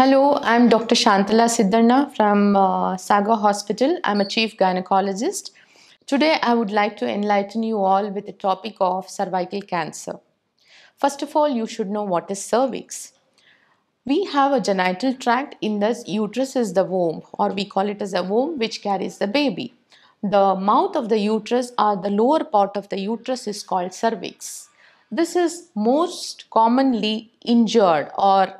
Hello, I'm Dr. Shanthala Siddharna from uh, Sagar Hospital. I'm a chief gynecologist. Today, I would like to enlighten you all with the topic of cervical cancer. First of all, you should know what is cervix. We have a genital tract in the uterus is the womb or we call it as a womb which carries the baby. The mouth of the uterus or the lower part of the uterus is called cervix. This is most commonly injured or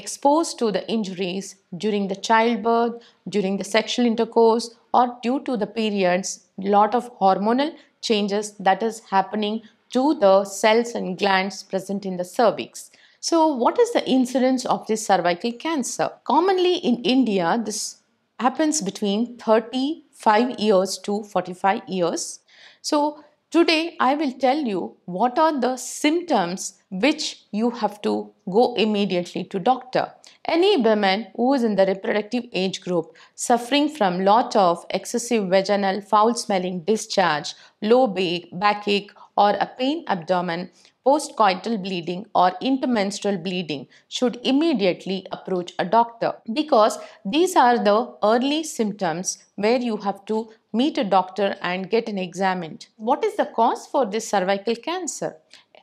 exposed to the injuries during the childbirth, during the sexual intercourse or due to the periods, lot of hormonal changes that is happening to the cells and glands present in the cervix. So, what is the incidence of this cervical cancer? Commonly in India, this happens between 35 years to 45 years. So, today I will tell you what are the symptoms which you have to go immediately to doctor. Any woman who is in the reproductive age group suffering from lot of excessive vaginal foul smelling discharge, low back, backache or a pain abdomen postcoital bleeding or intermenstrual bleeding should immediately approach a doctor because these are the early symptoms where you have to meet a doctor and get an examined. What is the cause for this cervical cancer?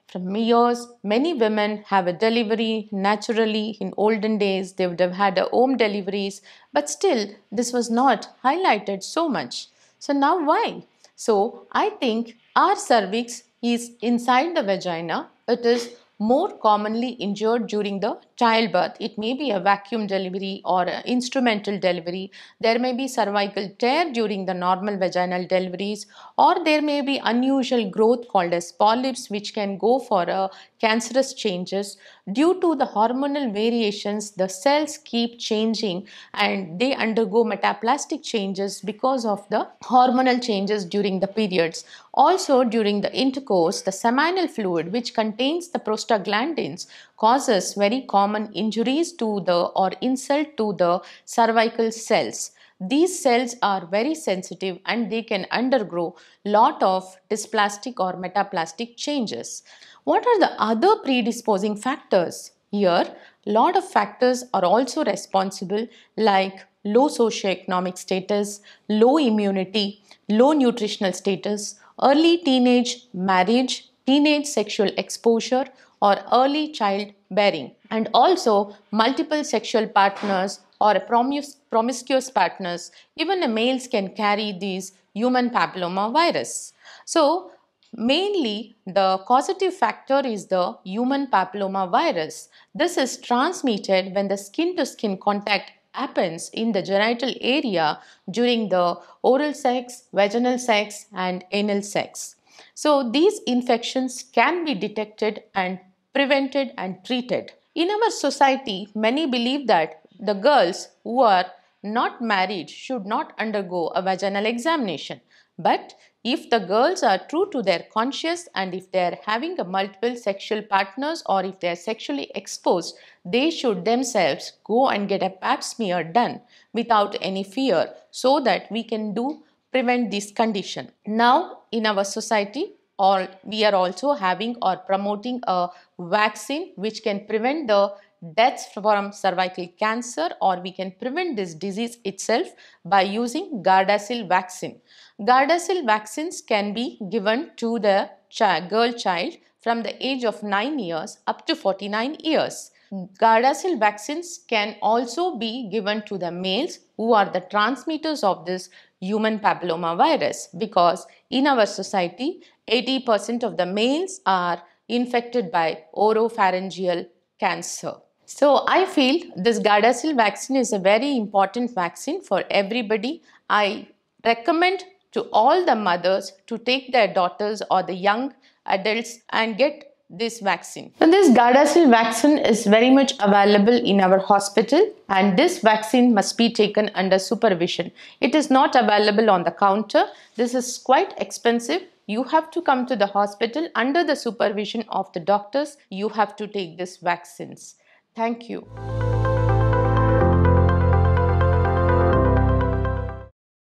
From years, many women have a delivery naturally. In olden days, they would have had a home deliveries, but still, this was not highlighted so much. So, now why? So, I think our cervix is inside the vagina. It is more commonly injured during the childbirth. It may be a vacuum delivery or instrumental delivery. There may be cervical tear during the normal vaginal deliveries or there may be unusual growth called as polyps which can go for a cancerous changes. Due to the hormonal variations, the cells keep changing and they undergo metaplastic changes because of the hormonal changes during the periods. Also during the intercourse, the seminal fluid which contains the prostaglandins causes very common injuries to the or insult to the cervical cells. These cells are very sensitive and they can undergo lot of dysplastic or metaplastic changes. What are the other predisposing factors? Here, lot of factors are also responsible like low socioeconomic status, low immunity, low nutritional status, early teenage marriage, teenage sexual exposure, or early childbearing and also multiple sexual partners or promis promiscuous partners. Even the males can carry these human papilloma virus. So mainly the causative factor is the human papilloma virus. This is transmitted when the skin to skin contact happens in the genital area during the oral sex vaginal sex and anal sex. So these infections can be detected and prevented and treated. In our society, many believe that the girls who are not married should not undergo a vaginal examination. But if the girls are true to their conscience and if they are having a multiple sexual partners or if they are sexually exposed, they should themselves go and get a pap smear done without any fear so that we can do prevent this condition. Now in our society, or we are also having or promoting a vaccine which can prevent the deaths from cervical cancer or we can prevent this disease itself by using Gardasil vaccine. Gardasil vaccines can be given to the child, girl child from the age of 9 years up to 49 years. Gardasil vaccines can also be given to the males who are the transmitters of this human papilloma virus because in our society 80% of the males are infected by oropharyngeal cancer. So I feel this Gardasil vaccine is a very important vaccine for everybody. I recommend to all the mothers to take their daughters or the young adults and get this vaccine. So this Gardasil vaccine is very much available in our hospital and this vaccine must be taken under supervision. It is not available on the counter. This is quite expensive you have to come to the hospital under the supervision of the doctors. You have to take these vaccines. Thank you.